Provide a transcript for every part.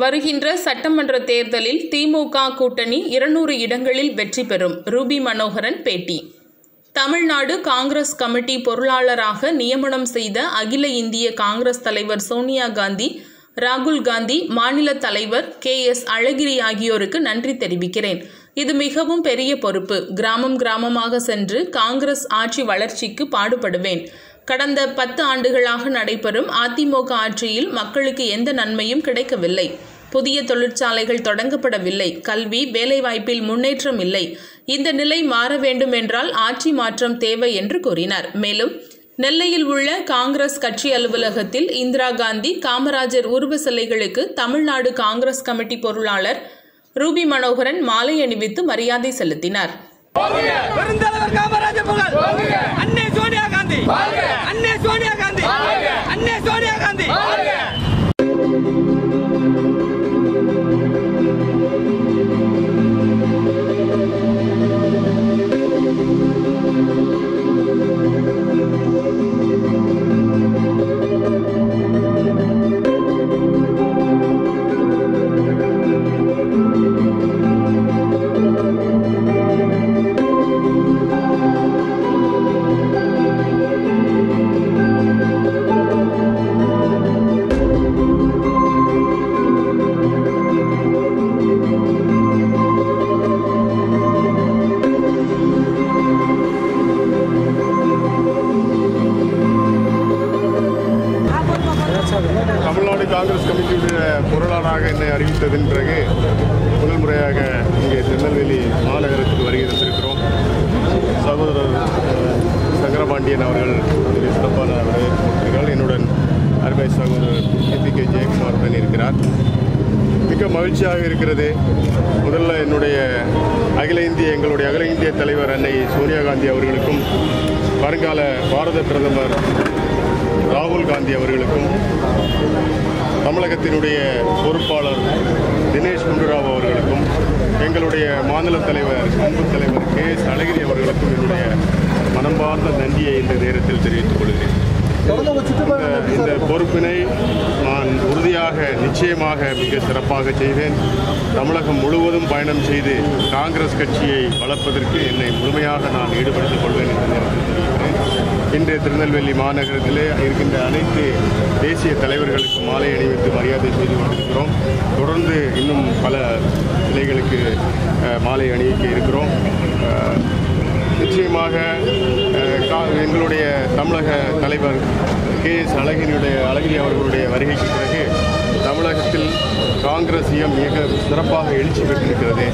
வருகின்ற சட்டமன்ற தேர்தலில் திமுக கூட்டணி இருநூறு இடங்களில் வெற்றி பெறும். ரூபி மனோகரன் பேட்டி. தமிழ்நாடு காங்கிரஸ் கமிட்டி பொருளாளராக நியமனம் செய்த அகில இந்திய காங்கிரஸ் தலைவர் சோனியா காந்தி ராகுல் காந்தி மாநில தலைவர் கே எஸ் அழகிரி ஆகியோருக்கு நன்றி தெரிவிக்கிறேன். இது மிகவும் பெரிய பொறுப்பு. கிராமம் கிராமமாக சென்று காங்கிரஸ் ஆட்சி வளர்ச்சிக்கு பாடுபடுவேன். கடந்த பத்து ஆண்டுகளாக நடைபெறும் அதிமுக ஆட்சியில் மக்களுக்கு எந்த நன்மையும் கிடைக்கவில்லை. புதிய தொழிற்சாலைகள் தொடங்கப்படவில்லை. கல்வி வேலைவாய்ப்பில் முன்னேற்றம் இல்லை. இந்த நிலை மாற வேண்டும் என்றால் ஆட்சி மாற்றம் தேவை என்று கூறினார். மேலும் நெல்லையில் உள்ள காங்கிரஸ் கட்சி அலுவலகத்தில் இந்திரா காந்தி காமராஜர் உருவ சிலைகளுக்கு தமிழ்நாடு காங்கிரஸ் கமிட்டி பொருளாளர் ரூபி மனோகரன் மாலை அணிவித்து மரியாதை செலுத்தினார். பெருந்தலைவர் காங்கிரஸ் கமிட்டியுடைய பொருளாளராக என்னை அறிவித்ததன் பிறகு முதல் முறையாக இங்கே திருநெல்வேலி மாநகரத்துக்கு வருகை தந்திருக்கிறோம். சகோதரர் சங்கரபாண்டியன் அவர்கள் மிக சிறப்பான வரவேற்பு என்னுடன் அருமை சகோதரர் பி கே ஜெயக்குமார் உடன் இருக்கிறார். மிக மகிழ்ச்சியாக இருக்கிறது. முதல்ல என்னுடைய அகில இந்திய எங்களுடைய அகில இந்திய தலைவர் அன்னை சோனியா காந்தி அவர்களுக்கும் வருங்கால பாரத பிரதமர் ராகுல் காந்தி அவர்களுக்கும் தமிழகத்தினுடைய பொறுப்பாளர் தினேஷ் குண்டுராவ் அவர்களுக்கும் எங்களுடைய மாநில தலைவர் அன்பு தலைவர் கே எஸ் அழகிரி அவர்களுக்கும் என்னுடைய மனம்பார்ந்த நன்றியை இந்த நேரத்தில் தெரிவித்துக் கொள்கிறேன். இந்த- பொறுப்பினை நான் உறுதியாக நிச்சயமாக மிக சிறப்பாக செய்வேன் தமிழகம் முழுவதும் பயணம் செய்து காங்கிரஸ் கட்சியை வளர்ப்பதற்கு என்னை முழுமையாக நான் ஈடுபடுத்திக் கொள்வேன் என்ற நேரத்தில் தெரிவிக்கிறேன். இன்றைய திருநெல்வேலி மாநகரத்திலே இருக்கின்ற அனைத்து தேசிய தலைவர்களுக்கு மாலை அணிவித்து மரியாதை செய்து கொண்டிருக்கிறோம். தொடர்ந்து இன்னும் பல சிலைகளுக்கு மாலை அணிவிக்க இருக்கிறோம். நிச்சயமாக கா- எங்களுடைய தமிழக தலைவர் கே எஸ் அழகிரியுடைய அழகிரி அவர்களுடைய வருகைக்கு பிறகு தமிழகத்தில் காங்கிரஸ் இயம் மிக சிறப்பாக எழுச்சி பெற்றிருக்கிறது.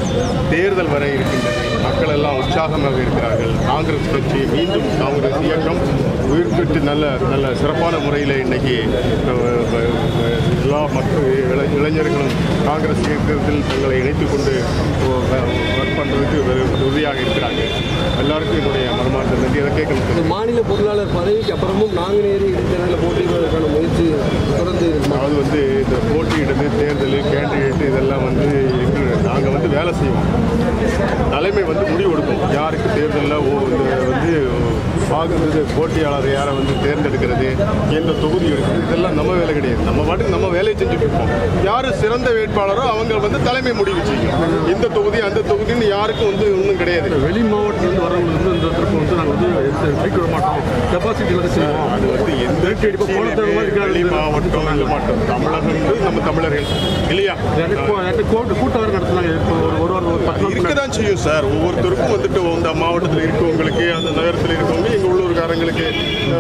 தேர்தல் வரை இருக்கின்றது. மக்கள் எல்லாம் உற்சாகமாக இருக்கிறார்கள். காங்கிரஸ் கட்சி மீண்டும் காங்கிரஸ் இயக்கம் உயிர் பெற்று நல்ல நல்ல சிறப்பான முறையில் இன்னைக்கு எல்லா மக்கள் இளைஞர்களும் காங்கிரஸ் இயக்கத்தில் தங்களை இணைத்துக்கொண்டு ஒர்க் பண்ணுறதுக்கு உறுதியாக இருக்கிறார்கள். எல்லாருக்கும் என்னுடைய மனமார்ந்த நன்றி. அதை கேட்கணும். இந்த மாநில பொருளாளர் பதவிக்கு அப்புறமும் நாங்குநேரி இடைத்தேர்தலில் போட்டியிடுவதற்கான முயற்சி தொடர்ந்து? அதாவது வந்து இந்த போட்டியிடுறது தேர்தல் கேண்டிடேட் இதெல்லாம் வந்து எங்கள் நாங்கள் வந்து வேலை செய்வோம். தலைமை வந்து முடிவு எடுக்கும். யாருக்கு தேர்தலில் வந்து பார்க்குறது போட்டியாளர் யாரை வந்து தேர்ந்தெடுக்கிறது எந்த தொகுதி எடுக்கிறது இதெல்லாம் நம்ம வேலை கிடையாது. நம்ம பாட்டுக்கு நம்ம வேலையை செஞ்சுட்டு இருப்போம். யார் சிறந்த வேட்பாளரோ அவங்க வந்து தலைமை முடிவு செய்யும். இந்த தொகுதி அந்த தொகுதின்னு யாருக்கும் வந்து ஒன்றும் கிடையாது. வெளி மாவட்டத்திலிருந்து வரவங்களுக்கு வந்து இந்த திருப்பம் வந்து நாங்கள் வந்து விட மாட்டோம். இல்லாத செய்வோம். அது வந்து எந்த. வெளி மாவட்டம் மாட்டோம். தமிழகம் நம்ம தமிழர்கள். இல்லையா? கூட்டம் கூட்டம் நடத்துனாங்க இப்போ ஒரு ஒரு வாரம் ஒரு செய்யும் சார். ஒவ்வொருத்தருக்கும் வந்துட்டு இந்த மாவட்டத்தில் இருக்கவங்களுக்கு அந்த நகரத்தில் இருக்கவங்க எங்கள் உள்ளூர்காரங்களுக்கு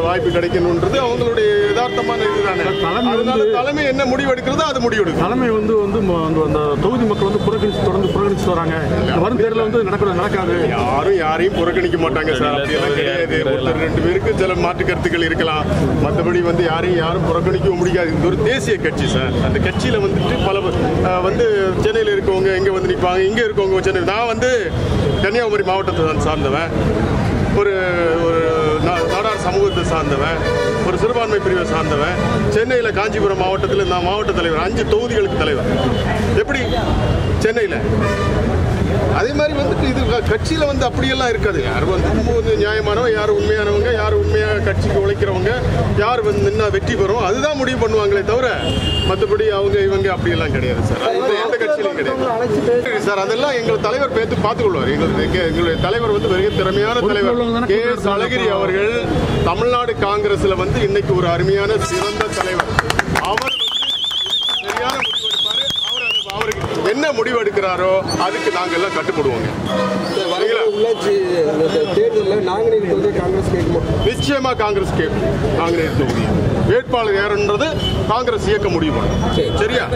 வாய்ப்பு கிடைக்கணுன்றது அவங்களுடைய யதார்த்தமான இதுதானே. தலைமை தலைமை என்ன முடிவெடுக்கிறதோ அது முடிவெடுக்கும். தலைமை வந்து வந்து அந்த அந்த தொகுதி மக்கள் வந்து புறக்கணிச்சு தொடர்ந்து புறக்கணிச்சு வராங்க. வரும் தேர்தலில் வந்து நடக்கிறது நடக்காது. யாரும் யாரையும் புறக்கணிக்க மாட்டாங்க சார். அப்படியெல்லாம் கிடையாது. ஒருத்தர் ரெண்டு பேருக்கு சில மாற்று கருத்துக்கள் இருக்கலாம். மற்றபடி வந்து யாரையும் யாரும் புறக்கணிக்கவும் முடியாது. இது ஒரு தேசிய கட்சி சார். அந்த கட்சியில் வந்துட்டு பல வந்து சென்னையில் இருக்கவங்க எங்கே வந்து நிற்பாங்க இங்கே இருக்கவங்க சென்னை. நான் வந்து கன்னியாகுமரி மாவட்டத்தை தான் சார்ந்தவன் ஒரு ஒரு நா- நாடார் சமூகத்தை சார்ந்தவன் ஒரு சிறுபான்மை பிரிவை சார்ந்தவன் சென்னையில் காஞ்சிபுரம் மாவட்டத்தில் நான் மாவட்ட தலைவர் அஞ்சு தொகுதிகளுக்கு தலைவர். எப்படி? சென்னையில். அதே மாதிரி வந்துட்டு இது கட்சியில் வந்து அப்படியெல்லாம் இருக்காது. யார் வந்து ரொம்ப வந்து நியாயமானவங்க யார் உண்மையானவங்க யார் உண்மையாக கட்சிக்கு உழைக்கிறவங்க யார் வந்து நின்னா வெற்றி பெறும் அதுதான் முடிவு பண்ணுவாங்களே தவிர மற்றபடி அவங்க இவங்க அப்படியெல்லாம் கிடையாது சார். அது எந்த கட்சியிலும் கிடையாது. சார் அதெல்லாம் எங்கள் தலைவர் பேத்து பார்த்துக்கொள்வார் எங்களுடைய எங்க- எங்களுடைய தலைவர் வந்து மிக திறமையான தலைவர். கே. எஸ் அழகிரி அவர்கள் தமிழ்நாடு காங்கிரஸ்ல வந்து இன்னைக்கு ஒரு அருமையான சிறந்த தலைவர். அவர் சரியான முடிவு எடுப்பாரு. அவர் அவருக்கு என்ன முடிவு எடுக்கிறாரோ அதுக்கு நாங்க எல்லாம் கட்டுப்படுவோங்க. அந்த தேர்தலில் நாங்குநேரி தொகுதியை காங்கிரஸ் கேட்குமா நிச்சயமா காங்கிரஸ் கேட்கும் காங்கிரஸ் தொகுதி வேட்பாளர் யாருன்றது காங்கிரஸ் இயக்க பண்ணும் சரியா?